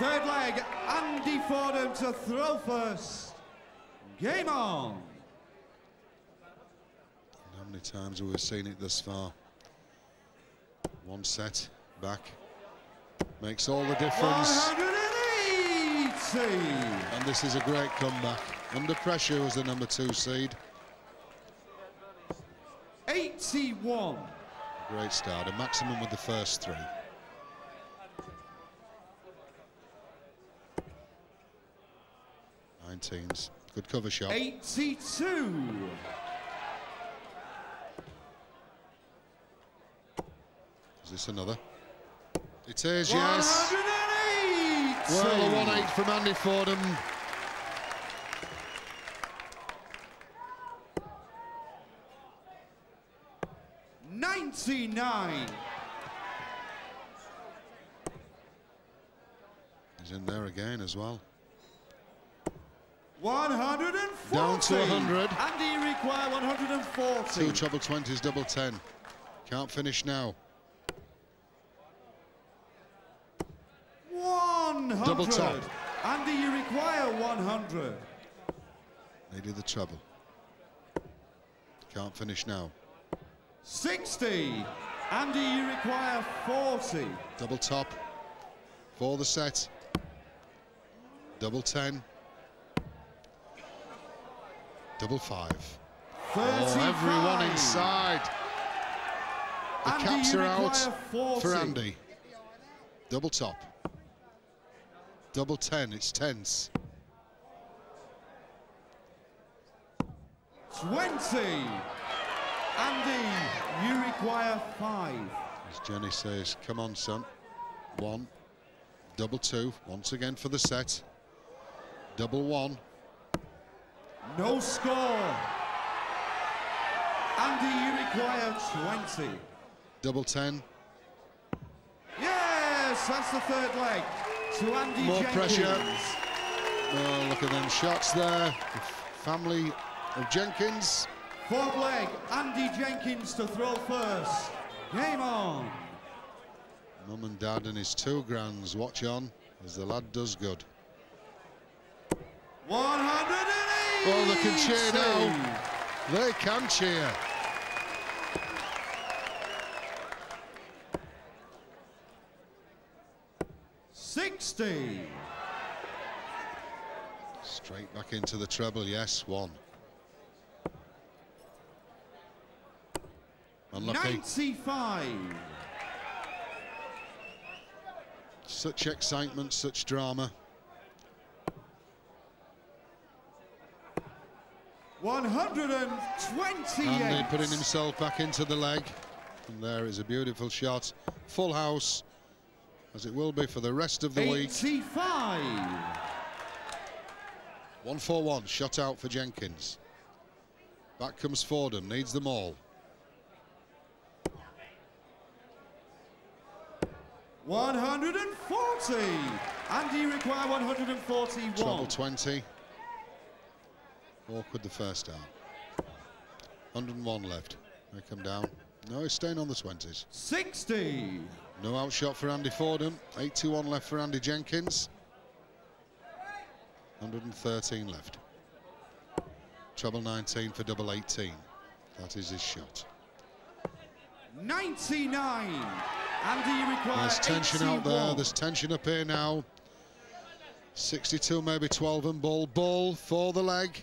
Third leg, Andy Fordham to throw first. Game on. How many times have we seen it thus far? One set, back. Makes all the difference. 180. And this is a great comeback. Under pressure was the number two seed. 81. Great start, a maximum with the first three. Nineteens, good cover shot. 82. Is this another? It is, yes. 180. Well, a 1-8 from Andy Fordham. Ninety-nine. He's in there again as well. 140. Down to 100. Andy you require 140. Two treble 20s, double 10. Can't finish now. 100. Double top. Andy, you require 100. Needed the treble. Can't finish now. 60. Andy, you require 40. Double top for the set. Double 10. Double five. 35. Oh, everyone inside. The Andy, caps are out 40. for Andy. Double top. Double 10, it's tense. 20. Andy, you require five. As Jenny says, come on, son. One, double two, once again for the set. Double one, No score. Andy, you require 20. double 10. Yes, that's the third leg. To Andy More Jenkins. pressure. Oh, look at them shots there. The family of Jenkins. Fourth leg, Andy Jenkins to throw first. Game on. Mum and dad and his two grands watch on as the lad does good. 180. Well, they can cheer now. They can cheer. Sixty. Straight back into the treble, yes, one. Unlucky. 95. Such excitement, such drama. 128. Andy putting himself back into the leg. And there is a beautiful shot. Full house, as it will be for the rest of the week. 85. One for one, shot out for Jenkins. Back comes Fordham, needs them all. One hundred and forty. Andy require one hundred and forty-one. Treble 20. Awkward the first down. 101 left. They come down. No, he's staying on the 20s. Sixty. No outshot for Andy Fordham. 8-2-1 left for Andy Jenkins. 113 left. Treble 19 for double 18. That is his shot. Ninety-nine. Andy require There's tension out there. 81. There's tension up here now. 62, maybe 12 and ball. Ball for the leg.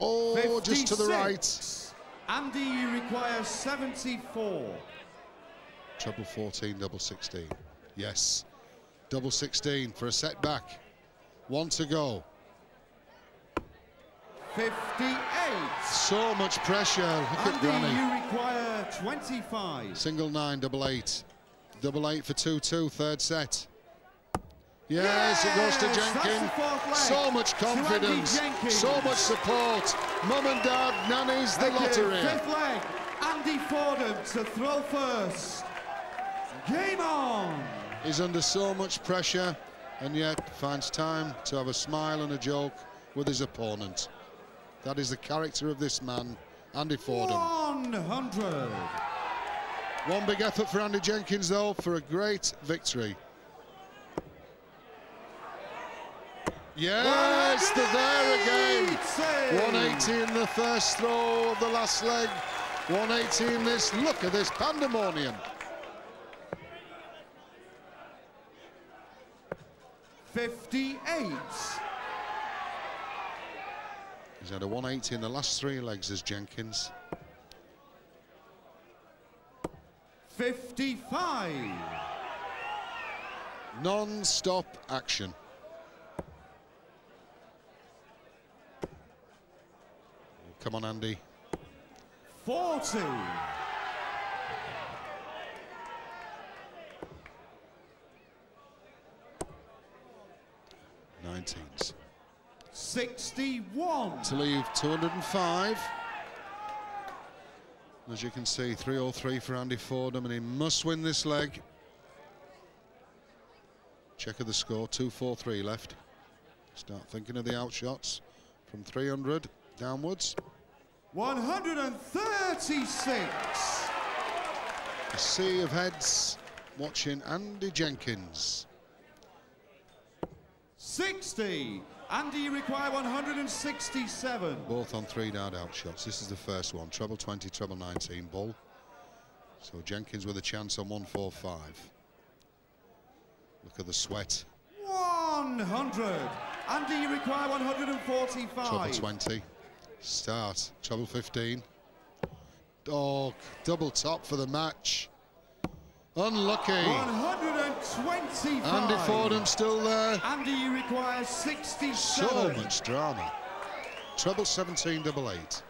Oh, just to the right. Andy, you require 74. Treble 14, double 16. Yes. Double 16 for a setback. One to go. 58. So much pressure. Look at Andy, Granny. you require 25. Single nine, double eight. Double eight for 2-2, third set. Yes, it goes to Jenkins. So much confidence, so much support. Mum and dad, nannies, the Thank you. lottery. Fifth leg, Andy Fordham to throw first. Game on. He's under so much pressure and yet finds time to have a smile and a joke with his opponent. That is the character of this man, Andy Fordham. 100. One big effort for Andy Jenkins, though, for a great victory. Yes, they're there again. 180. 180 in the first throw of the last leg. 180 in this. Look at this pandemonium. Fifty-eight. He's had a 180 in the last three legs as Jenkins. Fifty-five. Non-stop action. Come on, Andy. Forty. Nineteens. Sixty-one. To leave 205. As you can see, 303 for Andy Fordham, and he must win this leg. Check of the score, 243 left. Start thinking of the outshots from 300 downwards. One hundred and thirty-six. A sea of heads watching Andy Jenkins. 60. Andy, you require 167. Both on three dart outshots. This is the first one. Treble 20, treble 19 ball. So Jenkins with a chance on 145. Look at the sweat. 100. Andy, you require 145. Treble 20. Start. Treble 15. Oh, double top for the match. Unlucky. 125. Andy Fordham still there. Andy, you require 67. So much drama. Treble 17, double eight.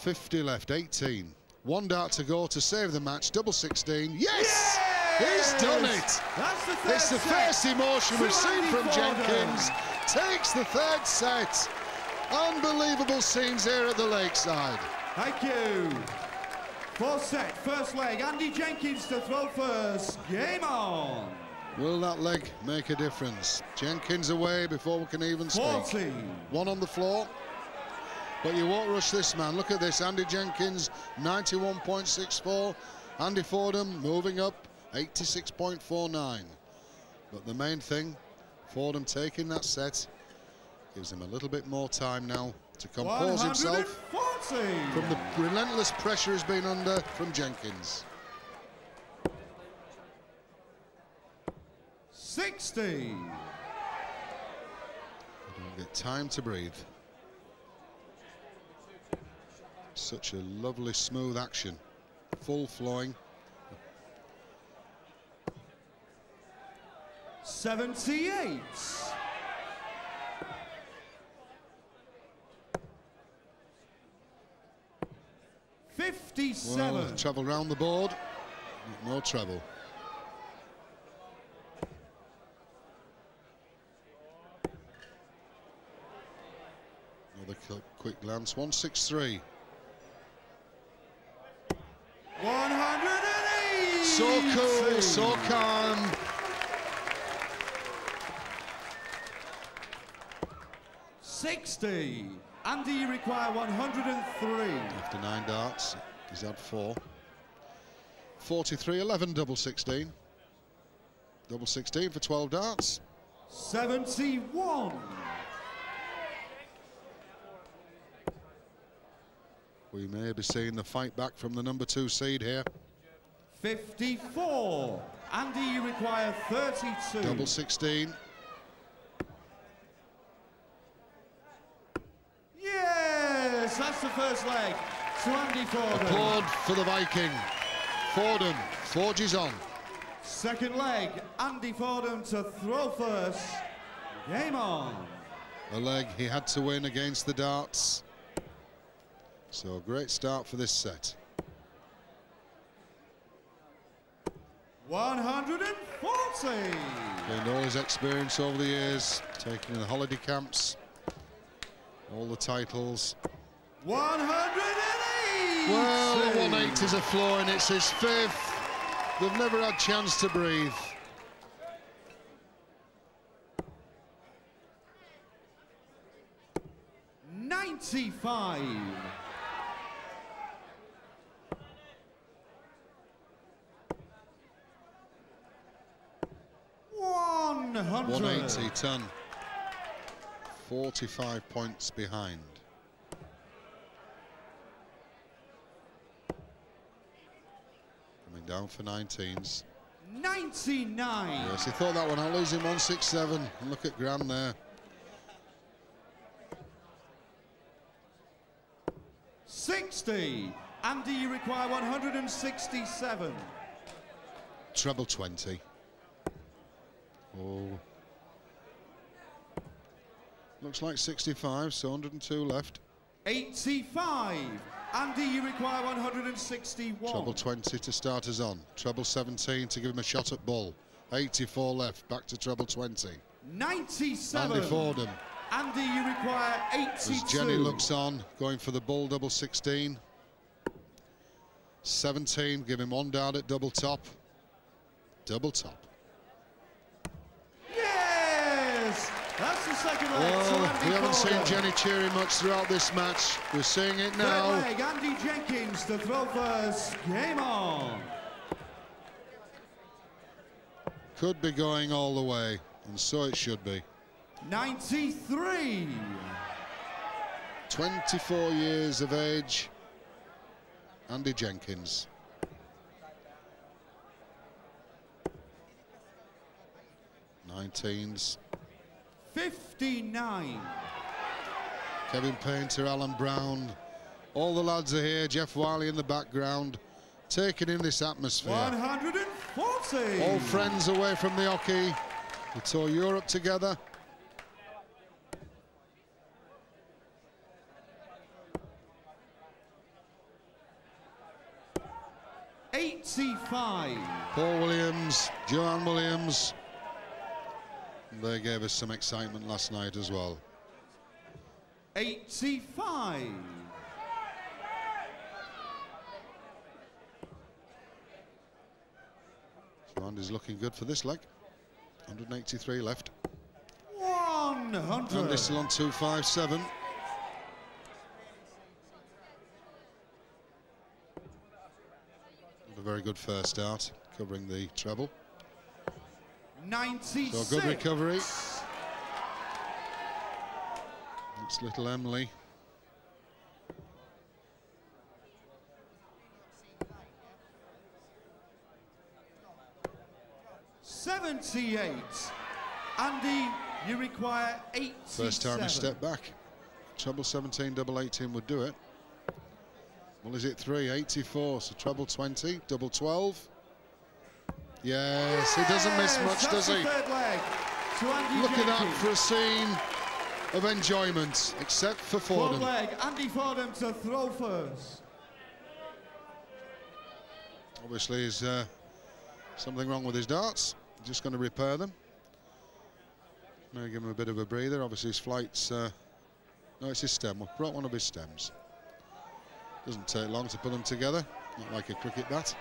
50 left, 18. One dart to go to save the match. Double 16. Yes! He's done it! That's the third It's the set. first emotion we've seen from. Jenkins. Takes the third set. Unbelievable scenes here at the lakeside. Thank you. Fourth set, first leg. Andy Jenkins to throw first. Game on. Will that leg make a difference? Jenkins away before we can even speak. 40. One on the floor. But you won't rush this man. Look at this. Andy Jenkins, 91.64. Andy Fordham moving up, 86.49. But the main thing, Fordham taking that set, gives him a little bit more time now to compose himself from the relentless pressure he's been under from Jenkins. 60. Don't get time to breathe. Such a lovely, smooth action. Full flowing. 78. Fifty-seven. Well, travel round the board. No treble. Another quick glance. 163. 180. So cool, so calm. Sixty. Andy, you require 103. After nine darts, he's had four. 43 11, double 16. Double 16 for 12 darts. 71. We may be seeing the fight back from the number two seed here. 54. Andy, you require 32. Double 16. Yes, that's the first leg. To Andy Fordham. Applaud for the Viking. Fordham forges on. Second leg, Andy Fordham to throw first. Game on. A leg he had to win against the darts. So a great start for this set. 140. Gained all his experience over the years, taking in the holiday camps, all the titles. 180. Well, the 180s are and It's his fifth. They've never had chance to breathe. Ninety-five. One 100. 180 ton. 45 points behind. Down for 19s. 99. Yes, he thought that one I'll lose him 167. And look at Grant there. Sixty. Andy, you require 167. Treble 20. Oh. Looks like 65, so 102 left. 85. Andy, you require 161. Treble 20 to start us on. Treble 17 to give him a shot at bull. 84 left, back to treble 20. 97. Andy Fordham. Andy, you require 82. As Jenny looks on, going for the bull double 16. 17, give him one down at double top. Double top. Yes! That's the second leg Oh, we haven't seen Jenny cheering much throughout this match. We're seeing it Third now. leg, Andy Jenkins to throw first. Game on. Could be going all the way, and so it should be. 93. 24 years of age, Andy Jenkins. Nineteens, 59. Kevin Painter, Alan Brown, all the lads are here. Jeff Wiley in the background, taking in this atmosphere. 140. All friends away from the hockey. We tour Europe together. Eighty-five. Paul Williams, Joanne Williams. They gave us some excitement last night as well. Eighty-five. Joanne is looking good for this leg. 183 left. One And hundred. they're still on 257. A very good first start, covering the treble. Ninety-six. So good recovery. It's little Emily. Seventy-eight. Andy, you require eighty-seven. First time he step back. Treble 17, double 18 would do it. Well, is it three? 84, so treble 20, double 12. Yes, he doesn't miss much, does he? Third leg to Andy Look at that for a scene of enjoyment, except for Fordham. leg, Andy Fordham to throw first. Obviously, is uh, something wrong with his darts. Just going to repair them. Maybe give him a bit of a breather. Obviously, his flight's. Uh, no, it's his stem. We brought one of his stems. Doesn't take long to put them together. Not like a cricket bat.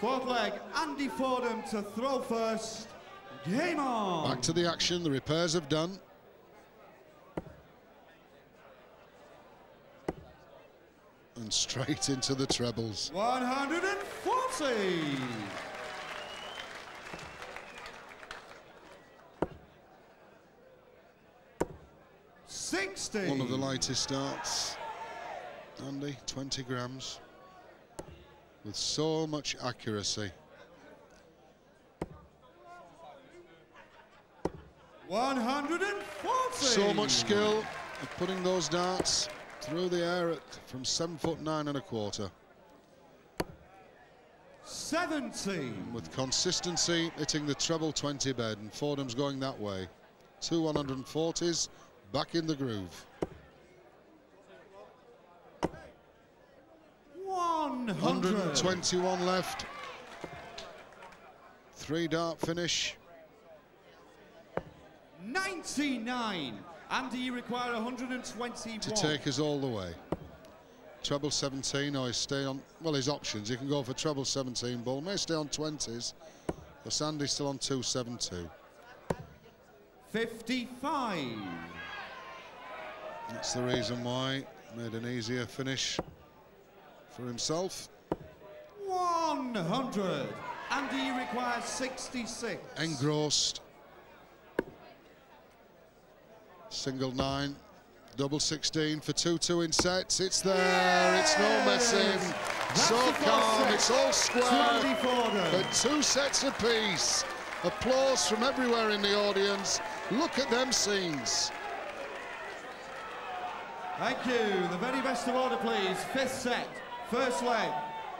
Fourth leg, Andy Fordham to throw first. Game on. Back to the action. The repairs have done. And straight into the trebles. 140. Sixty. One of the lightest starts. Andy, 20 grams. With so much accuracy. One hundred and forty. So much skill of putting those darts through the air at, from seven foot nine and a quarter. Seventy. With consistency hitting the treble 20 bed and Fordham's going that way. Two 140s back in the groove. One hundred. 121 left. Three dart finish. Ninety-nine. Andy, you require 121. to take us all the way. Treble 17, or he's stay on, well, his options. He can go for treble 17 ball, may stay on 20s, but Sandy's still on 272. 55. That's the reason why made an easier finish for himself. 100. Andy, you require 66. Engrossed Single nine, double 16 for 2-2 in sets. It's there, it's no messing. So calm, it's all square. But two sets apiece. Applause from everywhere in the audience. Look at them scenes. Thank you. The very best of order, please. Fifth set, first leg.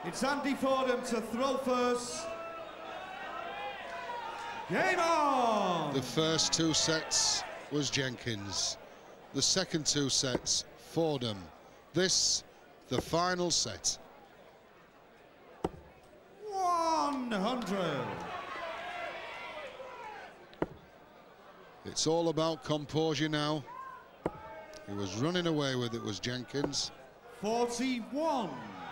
It's Andy Fordham to throw first. Game on! The first two sets was Jenkins. The second two sets, Fordham. This, the final set. 100. It's all about composure now. He was running away with it, was Jenkins. 41.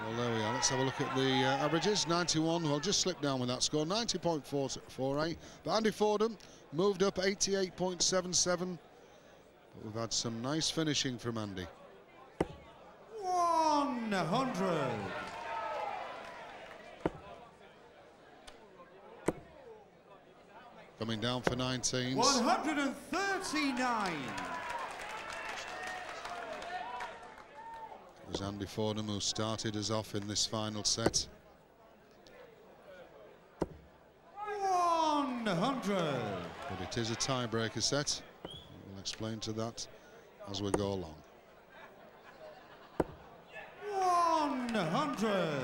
Well, there we are. Let's have a look at the uh, averages. 91, well, just slipped down with that score. 90.48. But Andy Fordham moved up 88.77. But we've had some nice finishing from Andy. 100. Coming down for 19. 139. Andy Fordham who started us off in this final set. 100. But it is a tiebreaker set. We'll explain to that as we go along. 100.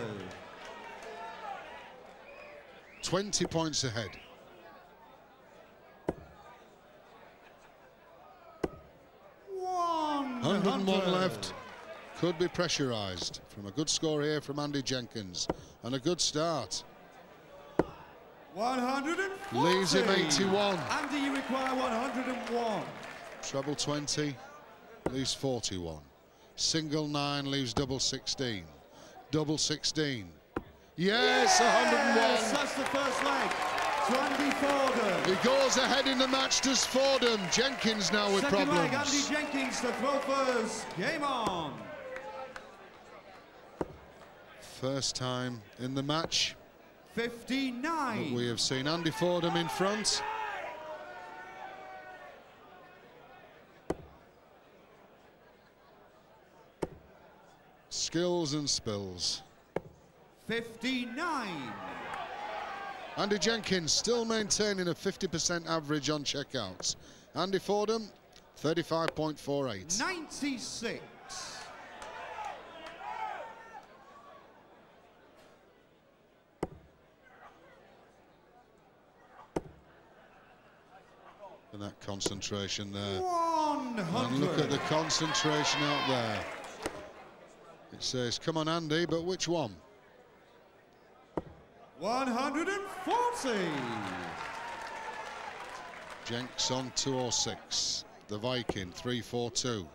20 points ahead. 101 left. Could be pressurised from a good score here from Andy Jenkins and a good start. 140. Leaves him 81. Andy, you require 101. Treble 20 leaves 41. Single 9 leaves double 16. Double 16. Yes, 101. That's the first leg. Andy Fordham. He goes ahead in the match, does Fordham. Jenkins now with Second problems. leg, Andy Jenkins to throw first. Game on. First time in the match 59. we have seen Andy Fordham in front. Skills and spills. 59. Andy Jenkins still maintaining a 50% average on checkouts. Andy Fordham, 35.48. 96. And that concentration there. 100. And look at the concentration out there. It says, come on, Andy, but which one? 140. Jenks on 206. The Viking, 342.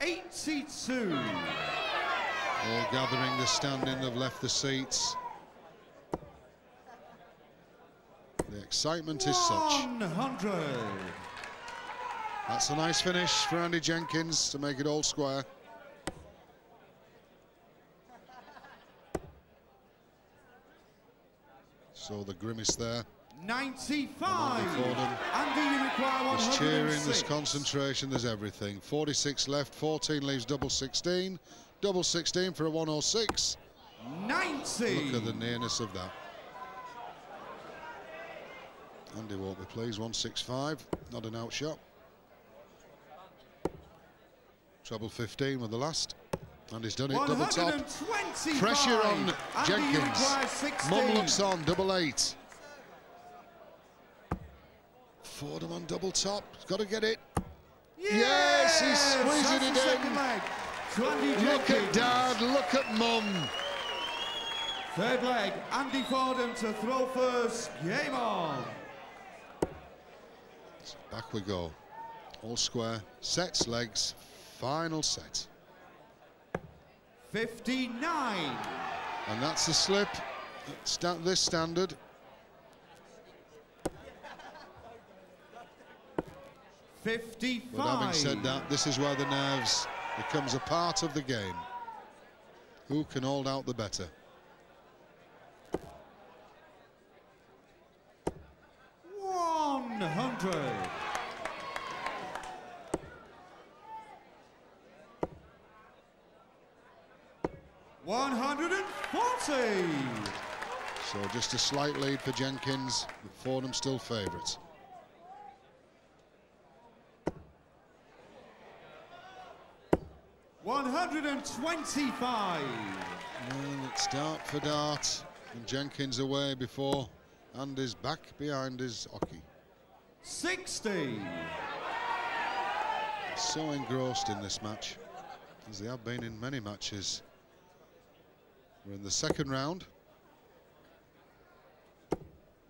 Eighty-two. All gathering the standing, they've left the seats. Excitement is such. 100. That's a nice finish for Andy Jenkins to make it all square. So the grimace there. 95. Andy Fordham. Andy, you require There's cheering, there's concentration, there's everything. 46 left, 14 leaves double 16. Double 16 for a 106. 90. Look at the nearness of that. Andy Walker plays 165, not an outshot. Treble 15 with the last. And he's done it, double top. Pressure on Andy, Jenkins. require 16. Mum looks on, double eight. Fordham on double top, he's got to get it. Yes, he's squeezing it in. Look at Dad, look at Mum. Third leg, Andy Fordham to throw first. Game on. Back we go. All square, sets, legs, final set. 59. And that's the slip. Sta this standard. Fifty-five. But having said that, this is where the nerves becomes a part of the game. Who can hold out the better? One hundred and forty. So just a slight lead for Jenkins, with Fordham still favourites. One hundred and twenty-five. Well, it's dart for dart, and Jenkins away before and is back behind his hockey. Sixty. So engrossed in this match, as they have been in many matches. We're in the second round.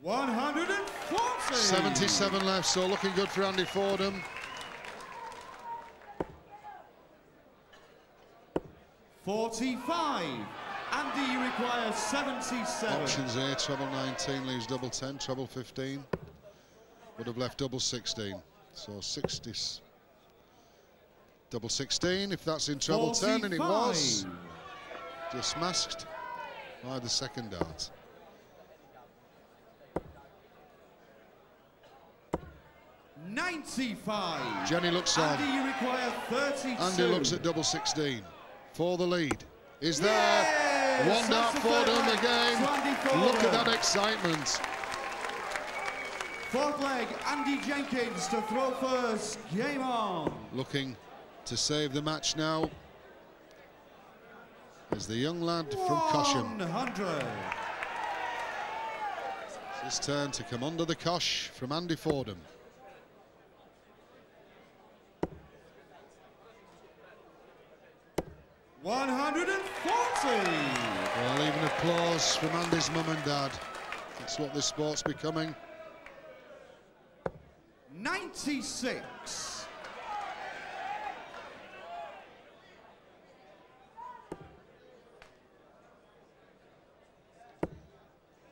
140. 77 left, so looking good for Andy Fordham. 45. Andy, you require 77. Options here, treble 19 leaves double 10, treble 15. Would have left double 16. So 60. Double 16, if that's in treble 10, and it was. Just masked by the second dart. Ninety-five. Jenny looks on. Andy, you require 32. Andy looks at double 16 for the lead. Is there Yes! one dart That's the third Fordham leg again? to Andy Fordham. Look at that excitement. Fourth leg, Andy Jenkins to throw first. Game on. Looking to save the match now is the young lad from Cosham. 100. It's his turn to come under the cosh from Andy Fordham. One hundred and forty. Well, even applause from Andy's mum and dad. That's what this sport's becoming. 96.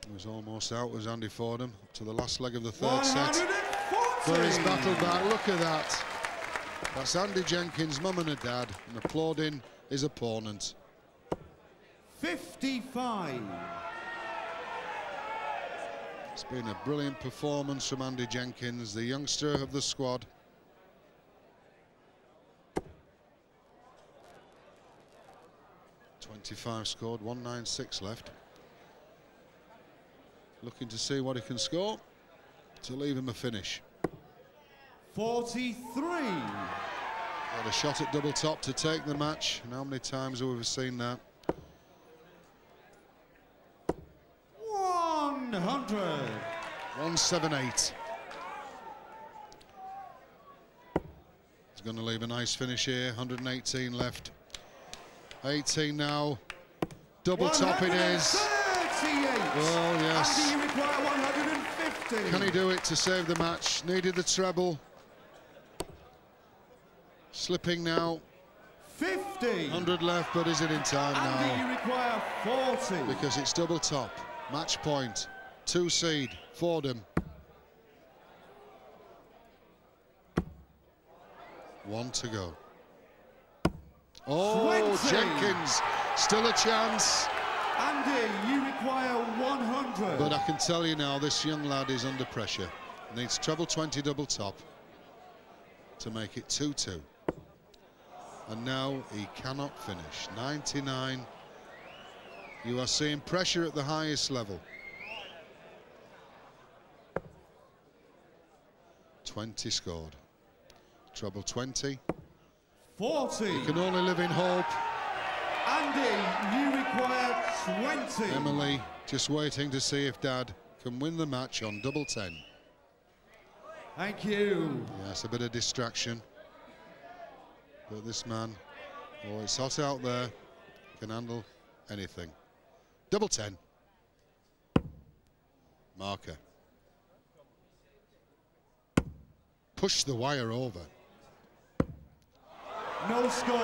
It was almost out, was Andy Fordham, to the last leg of the third set. For his battle back, look at that. That's Andy Jenkins, mum and a dad, and applauding his opponent. 55 been a brilliant performance from Andy Jenkins, the youngster of the squad. Twenty-five scored, one nine six left. Looking to see what he can score to leave him a finish. Forty-three. Had a shot at double top to take the match. And how many times have we seen that? One hundred. 178. He's going to leave a nice finish here. 118 left. 18 now. Double top it is. 138. Well, yes. Require 150. Can he do it to save the match? Needed the treble. Slipping now. 50. 100 left, but is it in time Andy, now? you require 40. Because it's double top. Match point. Two seed. Fordham. One to go. Oh, 20. Jenkins. Still a chance. Andy, you require 100. But I can tell you now, this young lad is under pressure. Needs treble 20 double top to make it 2-2. And now he cannot finish. 99. You are seeing pressure at the highest level. 20 scored. Treble 20. 40. You can only live in hope. Andy, you require 20. Emily just waiting to see if Dad can win the match on double 10. Thank you. Yes, a bit of distraction. But this man, oh, it's hot out there, can handle anything. Double 10. Marker. Push the wire over. No score.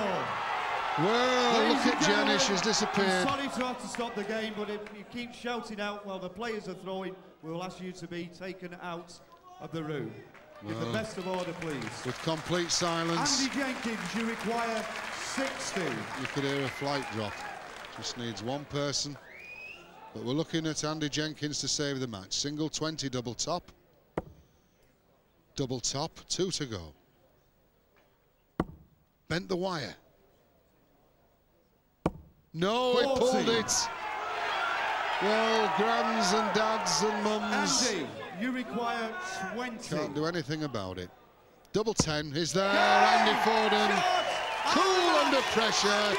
Well, Ladies look at Jenny, gentlemen, she's I'm disappeared. sorry to have to stop the game, but if you keep shouting out while the players are throwing, we will ask you to be taken out of the room. With the best of order, please. With complete silence, Andy Jenkins, you require 60. you could hear a flight drop. Just needs one person. But we're looking at Andy Jenkins to save the match. Single 20, double top. Double top, two to go. Bent the wire. No, he pulled it. Well, grands and dads and mums Andy, you require 20. can't do anything about it. Double 10 is there. Andy Fordham, cool under pressure.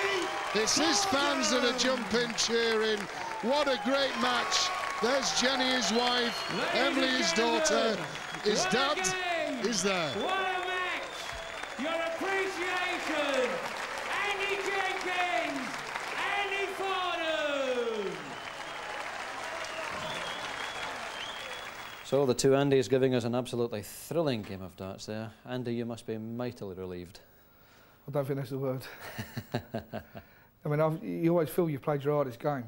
It's his fans that are jumping, cheering. What a great match. There's Jenny, his wife, Emily, his daughter. His dad! Is there. What a match! Your appreciation! Andy Jenkins! Andy Fordham! So the two Andys giving us an absolutely thrilling game of darts there. Andy, you must be mightily relieved. I don't think that's the word. I mean, I've, you always feel you've played your hardest game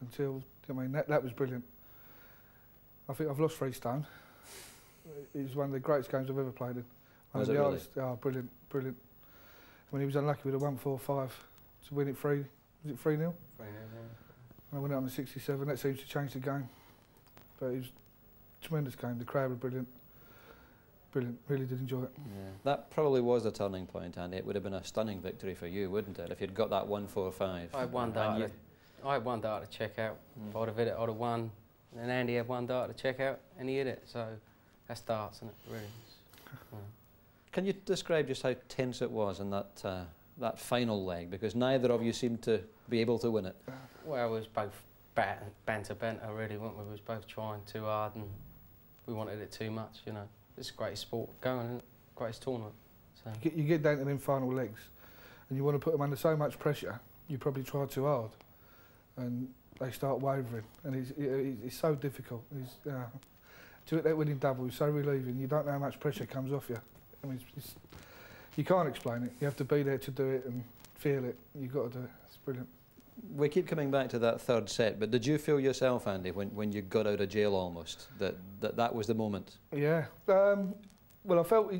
until, I mean, that, that was brilliant. I think I've lost three stone. It was one of the greatest games I've ever played in. One Was of it the really? hardest, oh, brilliant, brilliant. I mean, he was unlucky with a 1-4-5 to win it 3, was it 3 0? And I went out on the 67, that seems to change the game. But it was a tremendous game, the crowd were brilliant. Brilliant, really did enjoy it. Yeah. That probably was a turning point, Andy. It would have been a stunning victory for you, wouldn't it, if you'd got that 1-4-5? I had one dart. you- To, I had one dart to check out. Mm. If I'd have hit it, I'd have won. And Andy had one dart to check out, and he hit it. So that's darts, isn't it? Really. Yeah. Can you describe just how tense it was in that, uh, that final leg? Because neither of you seemed to be able to win it. Well, we was both bat- banter banter, really, weren't we? We was both trying too hard, and we wanted it too much. You know, it's the greatest sport going, isn't it? Greatest tournament. So You get, you get down to them final legs and you want to put them under so much pressure, you probably try too hard and they start wavering. And it's, it, it's so difficult. It's, uh, to hit that winning double is so relieving. You don't know how much pressure comes off you. I mean, it's, it's, you can't explain it. You have to be there to do it and feel it. You've got to do it. It's brilliant. We keep coming back to that third set, but did you feel yourself, Andy, when, when you got out of jail almost, that, that that was the moment? Yeah. Um, well, I felt